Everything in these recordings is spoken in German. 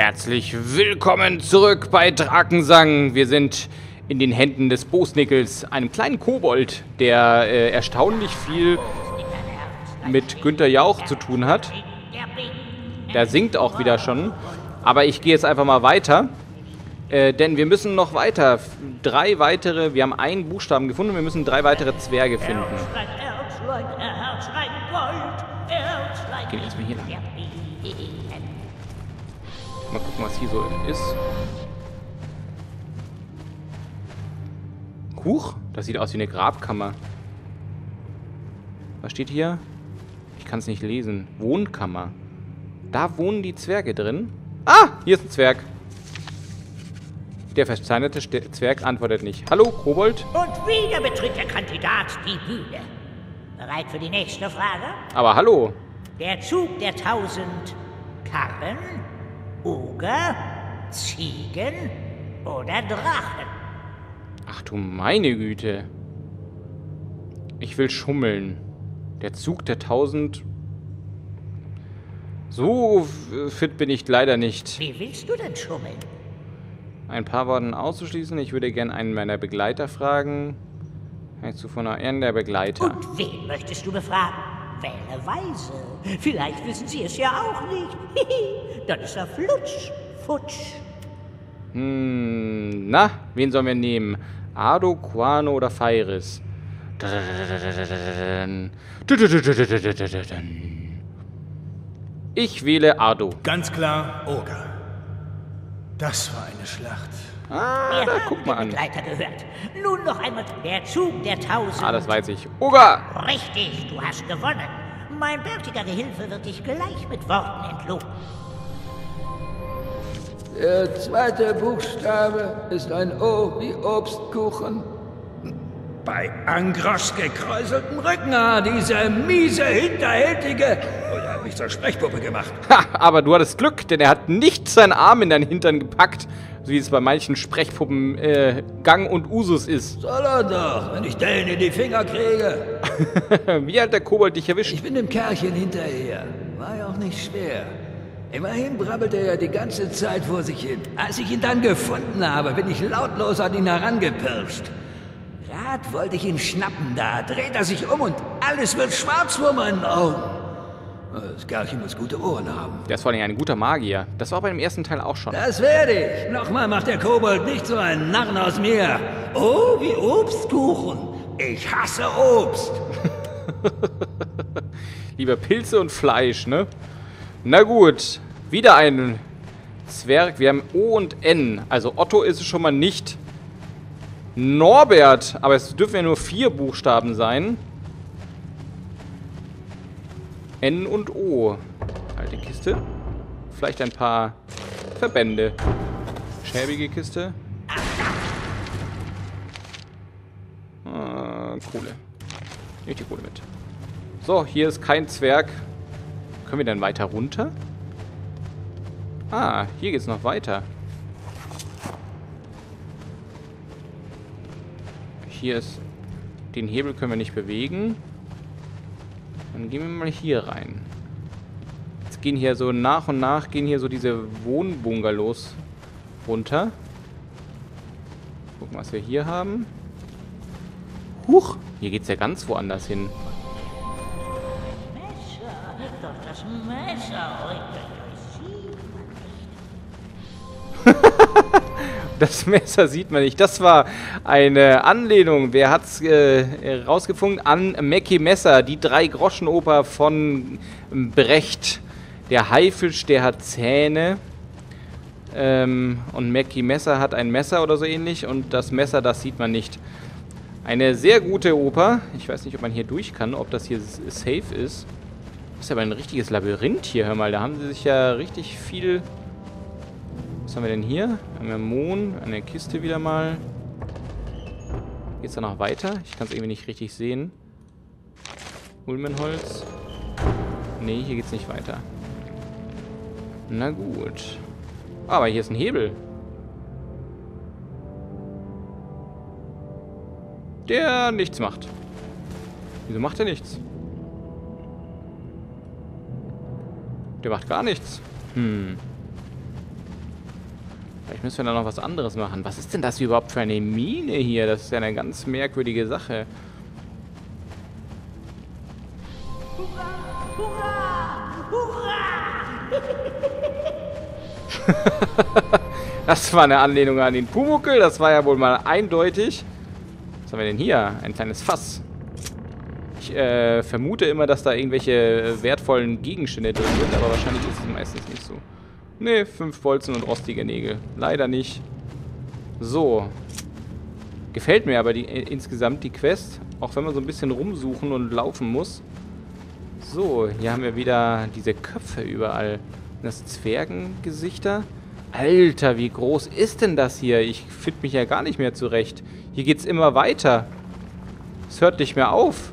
Herzlich willkommen zurück bei Drakensang. Wir sind in den Händen des Bosnickels, einem kleinen Kobold, der äh, erstaunlich viel mit Günther Jauch zu tun hat. Der singt auch wieder schon. Aber ich gehe jetzt einfach mal weiter. Äh, denn wir müssen noch weiter. Drei weitere, wir haben einen Buchstaben gefunden, wir müssen drei weitere Zwerge finden. Mal gucken, was hier so ist. Huch, das sieht aus wie eine Grabkammer. Was steht hier? Ich kann es nicht lesen. Wohnkammer. Da wohnen die Zwerge drin. Ah, hier ist ein Zwerg. Der versteinerte Zwerg antwortet nicht. Hallo, Kobold? Und wieder betritt der Kandidat die Bühne. Bereit für die nächste Frage? Aber hallo. Der Zug der tausend Karren, Oger, Ziegen oder Drachen? Ach du meine Güte. Ich will schummeln. Der Zug der tausend... So fit bin ich leider nicht. Wie willst du denn schummeln? Ein paar Worten auszuschließen. Ich würde gerne einen meiner Begleiter fragen. Heißt du von einer der Begleiter? Und wen möchtest du befragen? Wähle weise. Vielleicht wissen sie es ja auch nicht. Dann ist er flutsch, futsch. Hm, na, wen sollen wir nehmen? Ado, Quano oder Feiris? Ich wähle Ado. Ganz klar, Oga. Das war eine Schlacht. Ah, da guck mal an. Begleiter gehört. Nun noch einmal der Zug der Tausend. Ah, das weiß ich. Oga! Richtig, du hast gewonnen. Mein bärtiger Gehilfe wird dich gleich mit Worten entloben. Der zweite Buchstabe ist ein O wie Obstkuchen. Bei Angros gekräuseltem Rückenhaar, diese miese, hinterhältige... Oder hat mich zur Sprechpuppe gemacht. Ha, aber du hattest Glück, denn er hat nicht seinen Arm in deinen Hintern gepackt, so wie es bei manchen Sprechpuppen äh, Gang und Usus ist. Soll er doch, wenn ich den in die Finger kriege. wie hat der Kobold dich erwischt? Ich bin dem Kerlchen hinterher. War ja auch nicht schwer. Immerhin brabbelt er ja die ganze Zeit vor sich hin. Als ich ihn dann gefunden habe, bin ich lautlos an ihn herangepirscht. Grad wollte ich ihn schnappen, da dreht er sich um und alles wird schwarz vor meinen Augen. Das Kerlchen muss gute Ohren haben. Der ist vor allem ein guter Magier. Das war beim ersten Teil auch schon. Das werde ich. Nochmal macht der Kobold nicht so einen Narren aus mir. Oh, wie Obstkuchen. Ich hasse Obst. Lieber Pilze und Fleisch, ne? Na gut, wieder ein Zwerg. Wir haben O und N. Also Otto ist es schon mal nicht. Norbert. Aber es dürfen ja nur vier Buchstaben sein. N und O. Alte Kiste. Vielleicht ein paar Verbände. Schäbige Kiste. Ah, Kohle. Nehme die Kohle mit. So, hier ist kein Zwerg. Können wir dann weiter runter? Ah, hier geht's noch weiter. Hier ist... Den Hebel können wir nicht bewegen. Dann gehen wir mal hier rein. Jetzt gehen hier so nach und nach, gehen hier so diese Wohnbungalows runter. Gucken, was wir hier haben. Huch, hier geht's ja ganz woanders hin. Messer, doch das Messer. ui, Das Messer sieht man nicht. Das war eine Anlehnung. Wer hat's äh, rausgefunden? An Mackie Messer, die Drei-Groschen-Oper von Brecht. Der Haifisch, der hat Zähne. Ähm, und Mackie Messer hat ein Messer oder so ähnlich. Und das Messer, das sieht man nicht. Eine sehr gute Oper. Ich weiß nicht, ob man hier durch kann, ob das hier safe ist. Das ist aber ein richtiges Labyrinth hier, hör mal. Da haben sie sich ja richtig viel was haben wir denn hier? Wir haben Mohn, eine Kiste wieder mal. Geht's da noch weiter? Ich kann es irgendwie nicht richtig sehen. Ulmenholz. Nee, hier geht's nicht weiter. Na gut. Aber hier ist ein Hebel. Der nichts macht. Wieso macht er nichts? Der macht gar nichts. Hm. Vielleicht müssen wir da noch was anderes machen. Was ist denn das überhaupt für eine Mine hier? Das ist ja eine ganz merkwürdige Sache. das war eine Anlehnung an den Pumuckel. Das war ja wohl mal eindeutig. Was haben wir denn hier? Ein kleines Fass. Ich äh, vermute immer, dass da irgendwelche wertvollen Gegenstände drin sind, aber wahrscheinlich ist es meistens nicht so. Ne, fünf Bolzen und rostige Nägel. Leider nicht. So. Gefällt mir aber die, äh, insgesamt die Quest. Auch wenn man so ein bisschen rumsuchen und laufen muss. So, hier haben wir wieder diese Köpfe überall. Das Zwergengesichter. Alter, wie groß ist denn das hier? Ich finde mich ja gar nicht mehr zurecht. Hier geht's immer weiter. Es hört nicht mehr auf.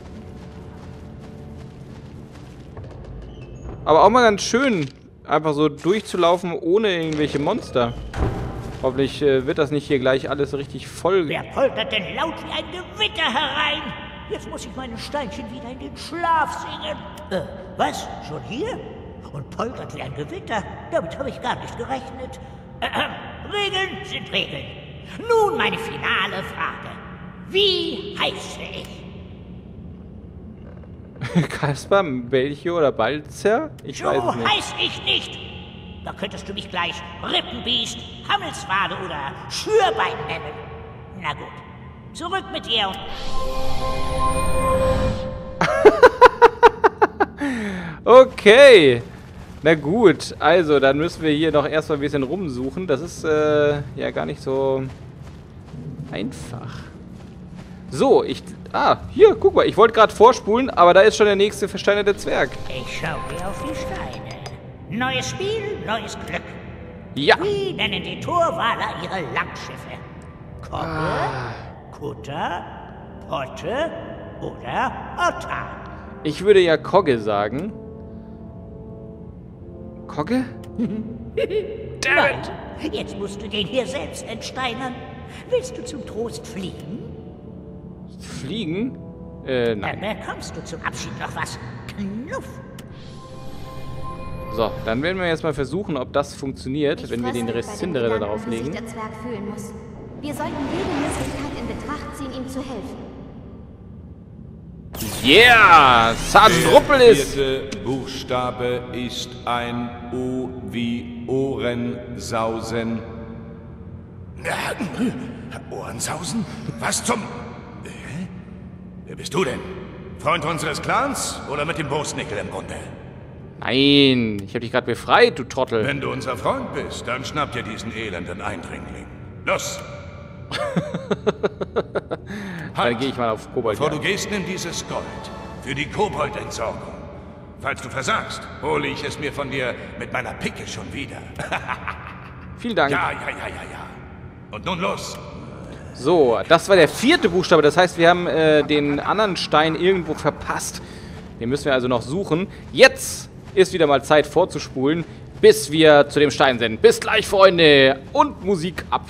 Aber auch mal ganz schön, einfach so durchzulaufen ohne irgendwelche Monster. Hoffentlich äh, wird das nicht hier gleich alles richtig voll. Wer poltert denn laut wie ein Gewitter herein? Jetzt muss ich meine Steinchen wieder in den Schlaf singen. Äh, was? Schon hier? Und poltert wie ein Gewitter? Damit habe ich gar nicht gerechnet. Äh, äh, Regeln sind Regeln. Nun meine finale Frage. Wie heiße ich? Kaspar, Melchior oder Balzer? Ich so weiß es nicht. heiß ich nicht. Da könntest du mich gleich Rippenbiest, Hammelswade oder Schürbein nennen. Na gut, zurück mit dir. Okay. Na gut, also dann müssen wir hier noch erstmal ein bisschen rumsuchen. Das ist äh, ja gar nicht so einfach. So, ich... Ah, hier, guck mal. Ich wollte gerade vorspulen, aber da ist schon der nächste versteinerte Zwerg. Ich schau dir auf die Steine. Neues Spiel, neues Glück. Ja. Wie nennen die Torwaler ihre Langschiffe? Kogge, Ah. Kutter, Potte oder Otter? Ich würde ja Kogge sagen. Kogge? Nein, jetzt musst du den hier selbst entsteinern. Willst du zum Trost fliegen? Fliegen? Äh, nein. Dann bekommst du zum Abschied noch was. Knuff. So, dann werden wir jetzt mal versuchen, ob das funktioniert, Ich wenn wir den Gedanken, darauf wie sich legen. der Zwerg fühlen muss. Wir sollten jede Möglichkeit in Betracht ziehen, ihm zu helfen. Yeah! Sergeant Ruppel Der ist... vierte Buchstabe ist ein O wie Ohrensausen. Ohrensausen? Was zum... Wer bist du denn? Freund unseres Clans oder mit dem Wurstnickel im Bunde? Nein, ich habe dich gerade befreit, du Trottel. Wenn du unser Freund bist, dann schnapp dir diesen elenden Eindringling. Los! Dann gehe ich mal auf Kobold. Bevor du gehst, nimm dieses Gold. Für die Koboldentsorgung. Falls du versagst, hole ich es mir von dir mit meiner Picke schon wieder. Vielen Dank. Ja, ja, ja, ja, ja. Und nun los. So, das war der vierte Buchstabe. Das heißt, wir haben äh, den anderen Stein irgendwo verpasst. Den müssen wir also noch suchen. Jetzt ist wieder mal Zeit vorzuspulen, bis wir zu dem Stein sind. Bis gleich, Freunde. Und Musik ab.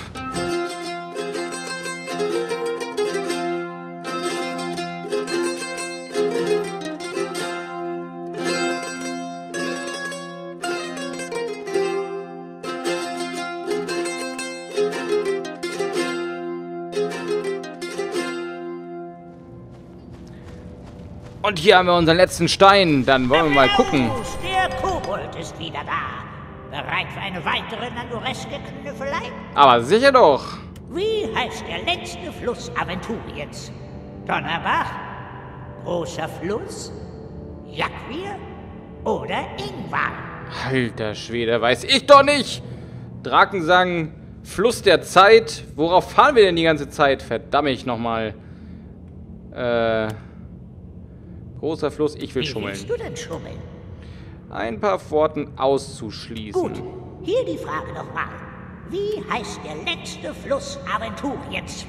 Und hier haben wir unseren letzten Stein. Dann wollen wir mal gucken. Der Kobold ist wieder da. Bereit für eine weitere nandoreske Knüffelei? Aber sicher doch. Wie heißt der letzte Fluss Aventuriens? Donnerbach? Großer Fluss? Jacquir? Oder Ingvar? Alter Schwede, weiß ich doch nicht. Drakensang, Fluss der Zeit. Worauf fahren wir denn die ganze Zeit? Verdammt ich nochmal. Äh. Großer Fluss, ich will Wie schummeln. willst du denn schummeln? Ein paar Pforten auszuschließen. Gut, hier die Frage nochmal. Wie heißt der letzte Fluss Aventuriens?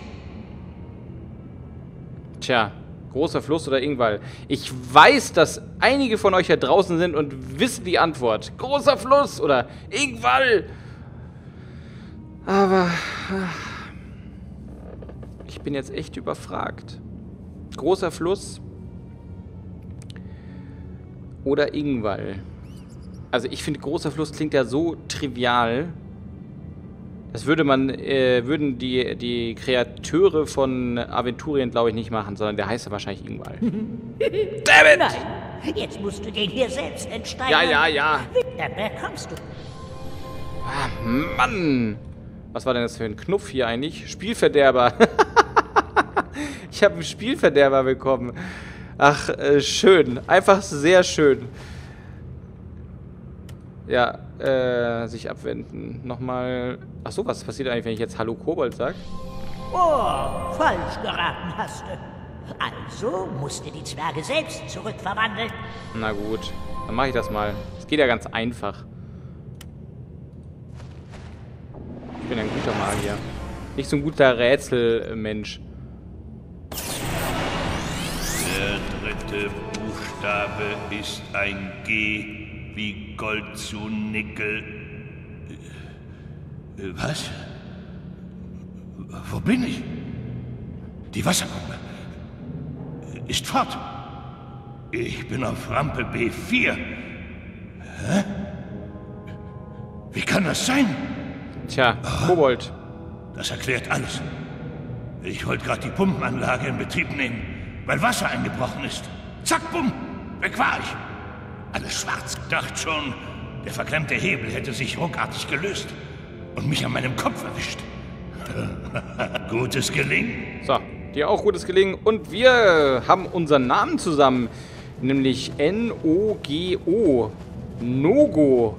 Tja, großer Fluss oder Ingwall. Ich weiß, dass einige von euch da draußen sind und wissen die Antwort. Großer Fluss oder Ingwall. Aber ach, ich bin jetzt echt überfragt. Großer Fluss oder Ingwall. Also ich finde, großer Fluss klingt ja so trivial. Das würde man, äh, würden die, die Kreateure von Aventurien, glaube ich, nicht machen, sondern der heißt ja wahrscheinlich Ingwall. Damn it! Nein, jetzt musst du den hier selbst entsteigen. Ja, ja, ja. Dann bekommst du. Ah, Mann! Was war denn das für ein Knopf hier eigentlich? Spielverderber. ich habe einen Spielverderber bekommen. Ach, äh, schön. Einfach sehr schön. Ja, äh, sich abwenden. Nochmal. Achso, was passiert eigentlich, wenn ich jetzt Hallo Kobold sage? Oh, falsch geraten hast du. Also musst du die Zwerge selbst zurückverwandeln. Na gut, dann mache ich das mal. Es geht ja ganz einfach. Ich bin ein guter Magier. Nicht so ein guter Rätselmensch. Dritte Buchstabe ist ein G wie Gold zu Nickel. Äh, Was? Wo bin ich? Die Wasserpumpe ist fort. Ich bin auf Rampe B4. Hä? Wie kann das sein? Tja, Kobold. Das erklärt alles. Ich wollte gerade die Pumpenanlage in Betrieb nehmen, weil Wasser eingebrochen ist. Zack, bumm, weg war ich. Alles schwarz. Dacht schon, der verklemmte Hebel hätte sich ruckartig gelöst und mich an meinem Kopf erwischt. Gutes Gelingen. So, dir auch gutes Gelingen. Und wir haben unseren Namen zusammen. Nämlich N-O-G-O. Nogo.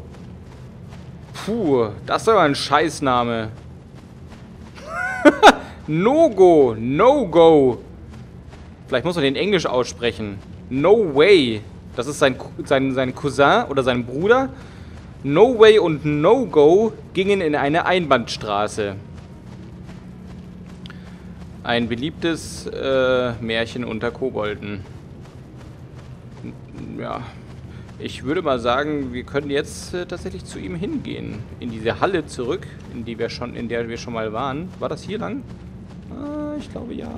Puh, das ist aber ein Scheißname. No-Go. No-Go. Vielleicht muss man den Englisch aussprechen. No way. Das ist sein, sein, sein Cousin oder sein Bruder. No way und No Go gingen in eine Einbahnstraße. Ein beliebtes äh, Märchen unter Kobolden. Ja. Ich würde mal sagen, wir können jetzt äh, tatsächlich zu ihm hingehen. In diese Halle zurück, in, die wir schon, in der wir schon mal waren. War das hier lang? Ah, ich glaube ja.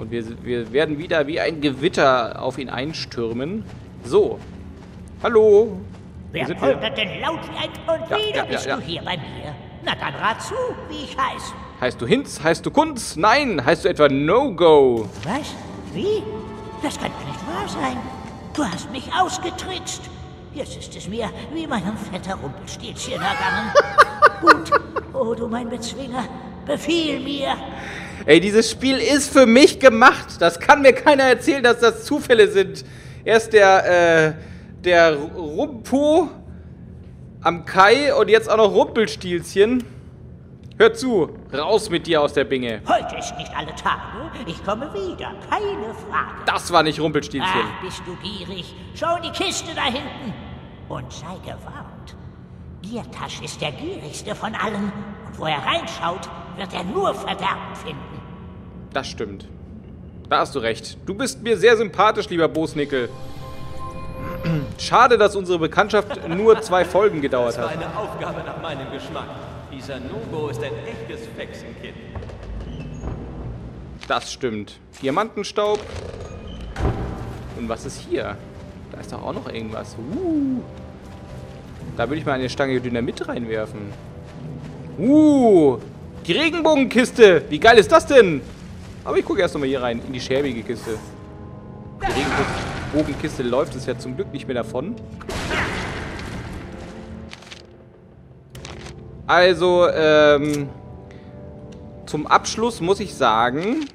Und wir, wir werden wieder wie ein Gewitter auf ihn einstürmen. So. Hallo. Wer poltert denn laut wie ein... Und Ja, wieder ja, ja, bist du hier bei mir. Na dann rat zu, wie ich heiße. Heißt du Hinz? Heißt du Kunz? Nein. Heißt du etwa No-Go? Was? Wie? Das kann doch nicht wahr sein. Du hast mich ausgetrickst. Jetzt ist es mir wie meinem fetter Rumpelstilzchen ergangen. Gut. Oh, du mein Bezwinger, befiehl mir. Ey, dieses Spiel ist für mich gemacht. Das kann mir keiner erzählen, dass das Zufälle sind. Erst der, äh, der Rumpo am Kai und jetzt auch noch Rumpelstilzchen. Hör zu, raus mit dir aus der Binge. Heute ist nicht alle Tage. Ich komme wieder, keine Frage. Das war nicht Rumpelstilzchen. Ach, bist du gierig. Schau in die Kiste da hinten. Und sei gewarnt. Giertasch ist der gierigste von allen. Und wo er reinschaut, wird er nur Verderben finden. Das stimmt. Da hast du recht. Du bist mir sehr sympathisch, lieber Bosnickel. Schade, dass unsere Bekanntschaft nur zwei Folgen gedauert Das war hat. eine Aufgabe nach meinem Geschmack. Dieser Nogo ist ein echtes Fexenkind. Das stimmt. Diamantenstaub. Und was ist hier? Da ist doch auch noch irgendwas. Uh. Da würde ich mal eine Stange Dynamit reinwerfen. Uh. Die Regenbogenkiste. Wie geil ist das denn? Aber ich gucke erst noch mal hier rein, in die schäbige Kiste. Die Regenbogenkiste läuft es ja zum Glück nicht mehr davon. Also, ähm, zum Abschluss muss ich sagen,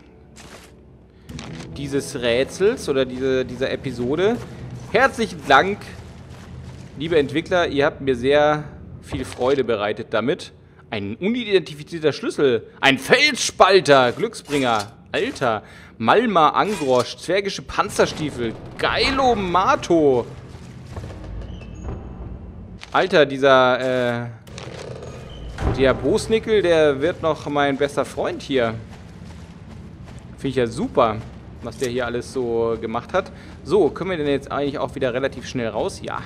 dieses Rätsels oder diese, dieser Episode, herzlichen Dank, liebe Entwickler, ihr habt mir sehr viel Freude bereitet damit. Ein unidentifizierter Schlüssel, ein Felsspalter, Glücksbringer, Alter, Malma Angrosch, zwergische Panzerstiefel, Geilomato. Alter, dieser, äh, der Bosnickel, der wird noch mein bester Freund hier. Finde ich ja super, was der hier alles so gemacht hat. So, können wir denn jetzt eigentlich auch wieder relativ schnell raus? Ja.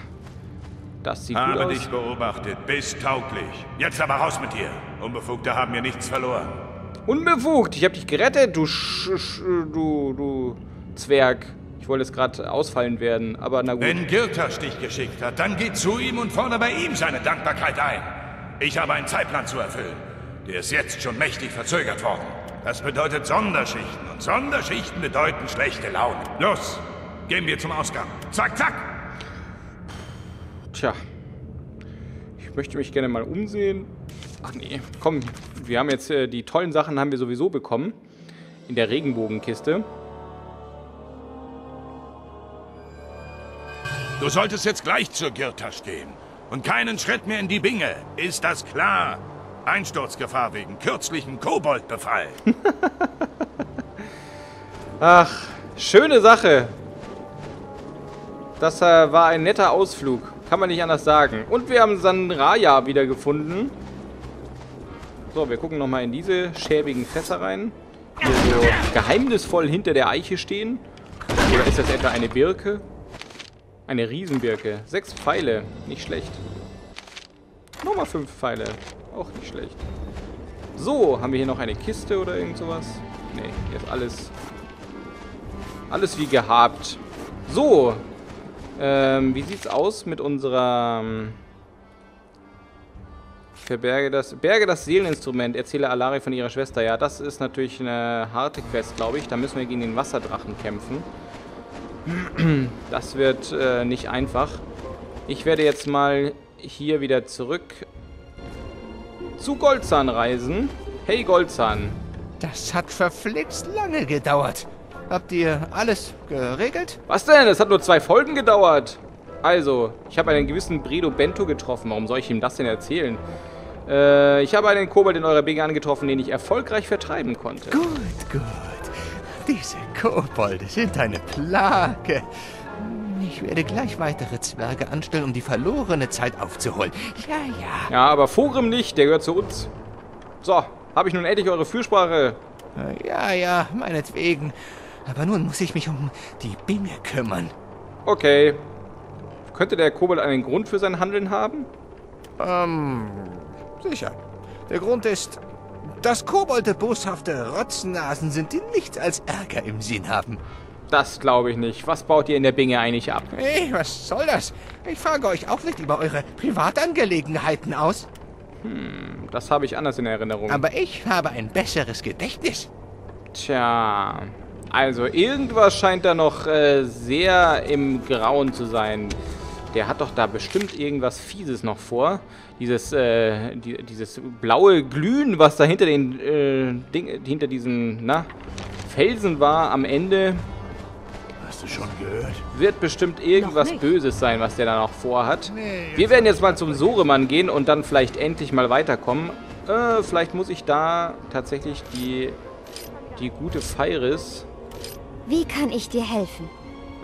Das sieht gut Habe aus. dich beobachtet, bist tauglich. Jetzt aber raus mit dir. Unbefugte haben mir nichts verloren. Unbefugt! Ich habe dich gerettet, du Sch Sch du, du Zwerg. Ich wollte jetzt gerade ausfallen werden, aber na gut. Wenn Girtasch dich geschickt hat, dann geh zu ihm und fordere bei ihm seine Dankbarkeit ein. Ich habe einen Zeitplan zu erfüllen. Der ist jetzt schon mächtig verzögert worden. Das bedeutet Sonderschichten. Und Sonderschichten bedeuten schlechte Laune. Los, gehen wir zum Ausgang. Zack, zack! Tja. Ich möchte mich gerne mal umsehen. Ach nee, komm. Wir haben jetzt äh, die tollen Sachen haben wir sowieso bekommen. In der Regenbogenkiste. Du solltest jetzt gleich zur Girtasch gehen. Und keinen Schritt mehr in die Binge. Ist das klar? Einsturzgefahr wegen kürzlichen Koboldbefall. Ach, schöne Sache. Das äh, war ein netter Ausflug. Kann man nicht anders sagen. Und wir haben Sandraya wieder gefunden. So, wir gucken nochmal in diese schäbigen Fässer rein. Die so geheimnisvoll hinter der Eiche stehen. Oder ist das etwa eine Birke? Eine Riesenbirke. Sechs Pfeile. Nicht schlecht. Nochmal fünf Pfeile. Auch nicht schlecht. So, haben wir hier noch eine Kiste oder irgend sowas? Nee, hier ist alles... Alles wie gehabt. So. Ähm, wie sieht's aus mit unserer... Verberge das, berge das Seeleninstrument, erzähle Alari von ihrer Schwester. Ja, das ist natürlich eine harte Quest, glaube ich. Da müssen wir gegen den Wasserdrachen kämpfen. Das wird äh, nicht einfach. Ich werde jetzt mal hier wieder zurück zu Goldzahn reisen. Hey Goldzahn. Das hat verflixt lange gedauert. Habt ihr alles geregelt? Was denn? Es hat nur zwei Folgen gedauert. Also, ich habe einen gewissen Bredo Bento getroffen. Warum soll ich ihm das denn erzählen? Äh, ich habe einen Kobold in eurer Bege angetroffen, den ich erfolgreich vertreiben konnte. Gut, gut. Diese Kobolde sind eine Plage. Ich werde gleich weitere Zwerge anstellen, um die verlorene Zeit aufzuholen. Ja, ja. Ja, aber Fogrim nicht, der gehört zu uns. So, habe ich nun endlich eure Fürsprache. Ja, ja, meinetwegen. Aber nun muss ich mich um die Binge kümmern. Okay. Könnte der Kobold einen Grund für sein Handeln haben? Ähm, sicher. Der Grund ist, dass Kobolde boshafte Rotznasen sind, die nichts als Ärger im Sinn haben. Das glaube ich nicht. Was baut ihr in der Binge eigentlich ab? Hey, was soll das? Ich frage euch auch nicht über eure Privatangelegenheiten aus. Hm, das habe ich anders in Erinnerung. Aber ich habe ein besseres Gedächtnis. Tja, also irgendwas scheint da noch äh, sehr im Grauen zu sein. Der hat doch da bestimmt irgendwas Fieses noch vor. Dieses, äh, die, dieses blaue Glühen, was da hinter den, äh, Ding, hinter diesen, na, Felsen war am Ende. Hast du schon gehört? Wird bestimmt irgendwas Böses sein, was der da noch vorhat. Wir werden jetzt mal zum Soremann gehen und dann vielleicht endlich mal weiterkommen. Äh, vielleicht muss ich da tatsächlich die, die gute Feiris... Wie kann ich dir helfen?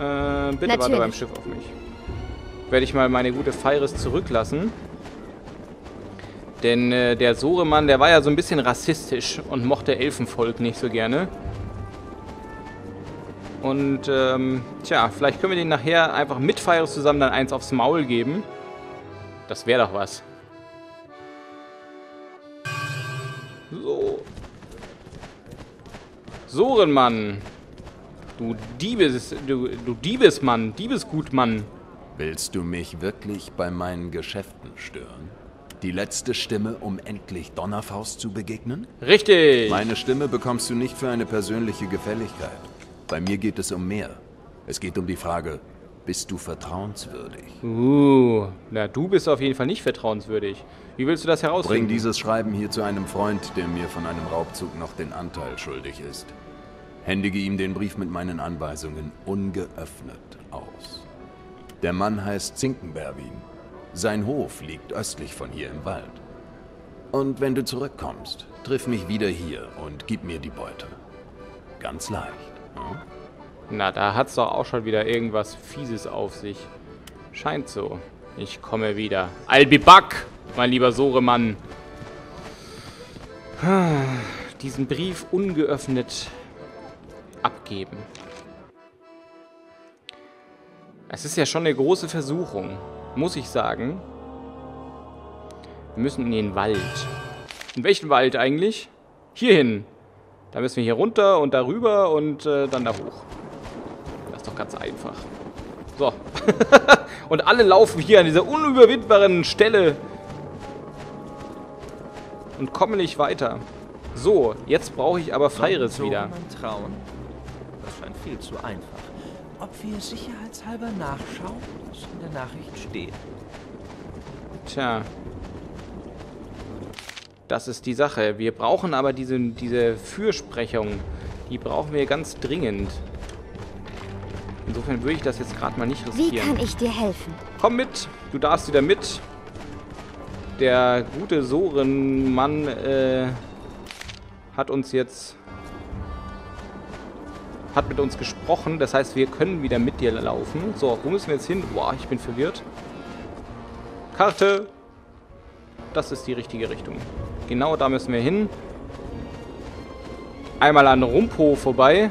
Äh, bitte Natürlich. warte beim Schiff auf mich werde ich mal meine gute Feiris zurücklassen. Denn äh, der Soremann, der war ja so ein bisschen rassistisch und mochte Elfenvolk nicht so gerne. Und, ähm, tja, vielleicht können wir den nachher einfach mit Feiris zusammen dann eins aufs Maul geben. Das wäre doch was. So. Sorenmann. Du Diebes, du, du Diebesmann, Diebesgutmann. Willst du mich wirklich bei meinen Geschäften stören? Die letzte Stimme, um endlich Donnerfaust zu begegnen? Richtig! Meine Stimme bekommst du nicht für eine persönliche Gefälligkeit. Bei mir geht es um mehr. Es geht um die Frage, bist du vertrauenswürdig? Uh, na du bist auf jeden Fall nicht vertrauenswürdig. Wie willst du das herausfinden? Bring dieses Schreiben hier zu einem Freund, der mir von einem Raubzug noch den Anteil schuldig ist. Händige ihm den Brief mit meinen Anweisungen ungeöffnet aus. Der Mann heißt Zinkenberwin. Sein Hof liegt östlich von hier im Wald. Und wenn du zurückkommst, triff mich wieder hier und gib mir die Beute. Ganz leicht. Hm? Na, da hat's doch auch schon wieder irgendwas Fieses auf sich. Scheint so. Ich komme wieder. Be back, mein lieber Soremann. Diesen Brief ungeöffnet abgeben. Es ist ja schon eine große Versuchung, muss ich sagen. Wir müssen in den Wald. In welchen Wald eigentlich? Hierhin. Da müssen wir hier runter und darüber und äh, dann da hoch. Das ist doch ganz einfach. So. und alle laufen hier an dieser unüberwindbaren Stelle und komme nicht weiter. So, jetzt brauche ich aber wir wieder. Das scheint viel zu einfach. Ob wir sicherheitshalber nachschauen, was in der Nachricht steht. Tja. Das ist die Sache. Wir brauchen aber diese, diese Fürsprechung. Die brauchen wir ganz dringend. Insofern würde ich das jetzt gerade mal nicht Wie riskieren. kann ich dir helfen? Komm mit, du darfst wieder mit. Der gute Soren-Mann äh, hat uns jetzt hat mit uns gesprochen. Das heißt, wir können wieder mit dir laufen. So, wo müssen wir jetzt hin? Boah, ich bin verwirrt. Karte. Das ist die richtige Richtung. Genau da müssen wir hin. Einmal an Rumpo vorbei,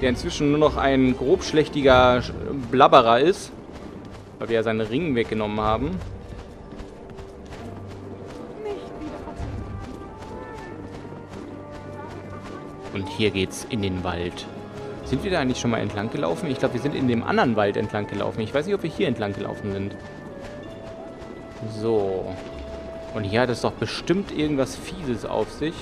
der inzwischen nur noch ein grobschlächtiger Blabberer ist, weil wir ja seinen Ring weggenommen haben. Und hier geht's in den Wald. Sind wir da eigentlich schon mal entlang gelaufen? Ich glaube, wir sind in dem anderen Wald entlang gelaufen. Ich weiß nicht, ob wir hier entlang gelaufen sind. So. Und hier hat es doch bestimmt irgendwas Fieses auf sich.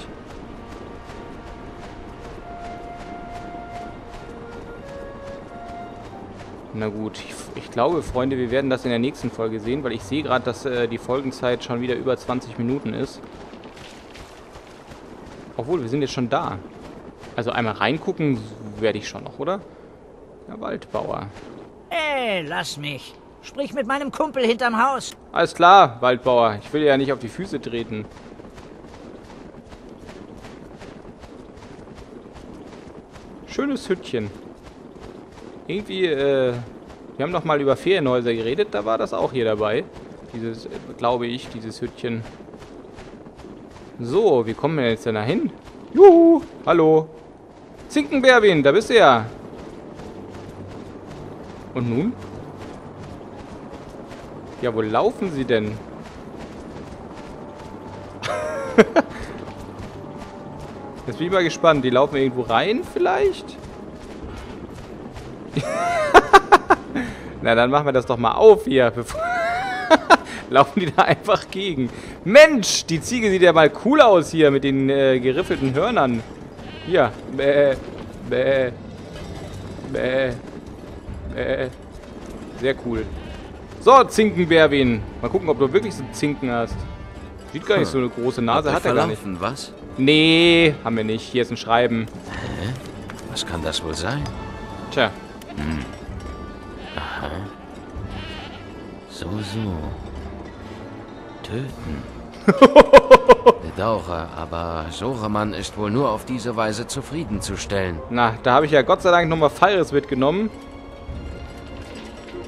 Na gut, ich, ich glaube, Freunde, wir werden das in der nächsten Folge sehen, weil ich sehe gerade, dass äh, die Folgenzeit schon wieder über 20 Minuten ist. Obwohl, wir sind jetzt schon da. Also einmal reingucken werde ich schon noch, oder? Ja, Waldbauer. Ey, lass mich. Sprich mit meinem Kumpel hinterm Haus. Alles klar, Waldbauer. Ich will ja nicht auf die Füße treten. Schönes Hüttchen. Irgendwie, äh, wir haben noch mal über Ferienhäuser geredet, da war das auch hier dabei. Dieses, äh, glaube ich, dieses Hüttchen. So, wie kommen wir jetzt denn da hin? Juhu, hallo. Zinkenberwin, da bist du ja. Und nun? Ja, wo laufen sie denn? Jetzt bin ich mal gespannt. Die laufen irgendwo rein vielleicht? Na, dann machen wir das doch mal auf hier. laufen die da einfach gegen. Mensch, die Ziege sieht ja mal cool aus hier mit den äh, geriffelten Hörnern. Hier. Bäh, bäh, bäh, bäh. Sehr cool. So, Zinkenbärwin. Mal gucken, ob du wirklich so Zinken hast. Sieht gar nicht so eine große Nase, hat er gar nicht. was? Nee, haben wir nicht. Hier ist ein Schreiben. Was kann das wohl sein? Tja, So, so. Töten. Bedauere, aber Soremann ist wohl nur auf diese Weise zufriedenzustellen. na, da habe ich ja Gott sei Dank nochmal Fires mitgenommen.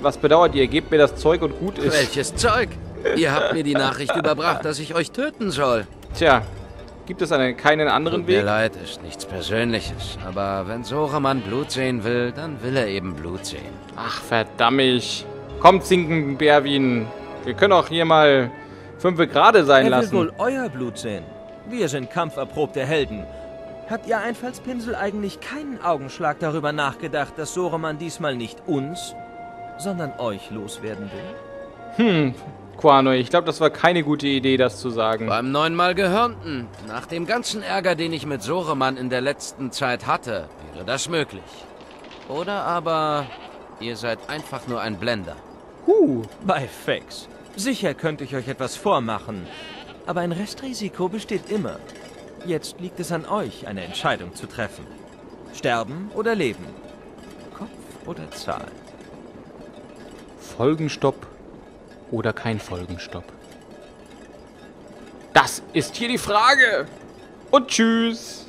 Was bedauert ihr? Gebt mir das Zeug und gut ist. Welches Zeug? Ihr habt mir die Nachricht überbracht, dass ich euch töten soll. Tja, gibt es einen, keinen anderen Tut mir Weg? leid, ist nichts Persönliches. Aber wenn Soremann Blut sehen will, dann will er eben Blut sehen. Ach, verdammt. Kommt, Zinkenbärwin. Wir können auch hier mal fünf gerade sein Er will lassen. wohl euer Blut sehen. Wir sind kampferprobte Helden. Hat Ihr Einfallspinsel eigentlich keinen Augenschlag darüber nachgedacht, dass Soremann diesmal nicht uns, sondern euch loswerden will? Hm, Quano, ich glaube, das war keine gute Idee, das zu sagen. Beim neunmal Gehörnten, nach dem ganzen Ärger, den ich mit Soremann in der letzten Zeit hatte, wäre das möglich. Oder aber ihr seid einfach nur ein Blender. Huh. Bei Fex. Sicher könnte ich euch etwas vormachen, aber ein Restrisiko besteht immer. Jetzt liegt es an euch, eine Entscheidung zu treffen. Sterben oder leben? Kopf oder Zahl? Folgenstopp oder kein Folgenstopp? Das ist hier die Frage. Und tschüss.